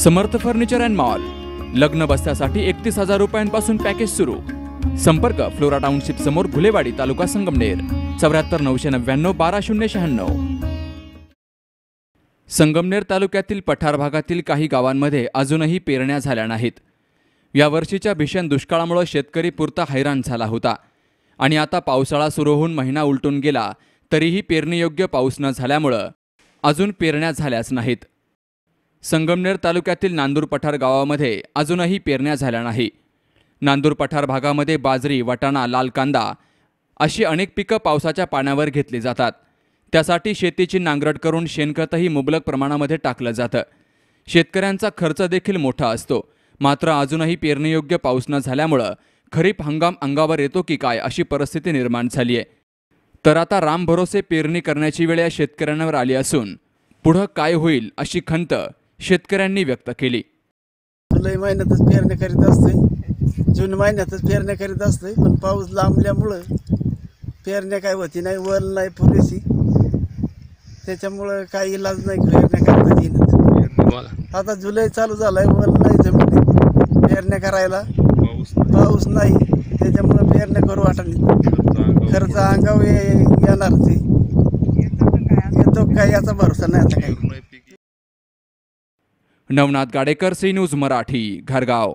Samarth furniture and mall. लग्न बस्त्यासाठी एकतीस हजार रुपयांपासून पॅकेज सुरू. संपर्क फ्लोरा टाउनशिप समोर घुलेवाडी तालुका संगमनेर. चौऱ्याहत्तर नऊशे नव्याण्णव बारा शून्य शहाण्णव. संगमनेर तालुक्यातील पठार भागातील काही गावांमध्ये अजूनही पेरण्या झाल्या नाहीत. यावर्षीच्या भीषण दुष्काळामुळे शेतकरी पुरता हैराण झाला होता. आणि आता पावसाळा सुरू होऊन महिना उलटून गेला तरीही पेरणीयोग्य पाऊस न झाल्यामुळं अजून पेरण्या झाल्याच नाहीत. संगमनेर तालुक्यातील नांदूर पठार गावामध्ये अजूनही पेरण्या झाल्या नाही. नांदूर पठार भागामध्ये बाजरी वाटाणा लाल कांदा अशी अनेक पिकं पावसाच्या पाण्यावर घेतली जातात. त्यासाठी शेतीची नांगरट करून शेणखतही मुबलक प्रमाणामध्ये टाकलं जातं. शेतकऱ्यांचा खर्च देखील मोठा असतो. मात्र अजूनही पेरणीयोग्य पाऊस न झाल्यामुळं खरीप हंगाम अंगावर येतो की काय अशी परिस्थिती निर्माण झाली आहे. तर आता राम भरोसे पेरणी करण्याची वेळ या शेतकऱ्यांवर आली असून पुढं काय होईल अशी खंत शेतकऱ्यांनी व्यक्त केली. जुलै महिन्यातच पेरण्या करीत असते जून महिन्यातच पेरण्या करीत असते पण पाऊस लांबल्यामुळं पेरण्या काय होती नाही वल नाही पुरेशी. त्याच्यामुळं काही इलाज नाही पेरण्या करता येईन. आता जुलै चालू झालाय वल नाही जमिनीत पेरण्या करायला. पाऊस नाही. त्याच्यामुळं पेरण्या करू वाटत खर्च अंगावर येणारच आहे. येतो काय? याचा भरोसा नाही आता काही. Navnath Gadekar C news Marathi घरगाव.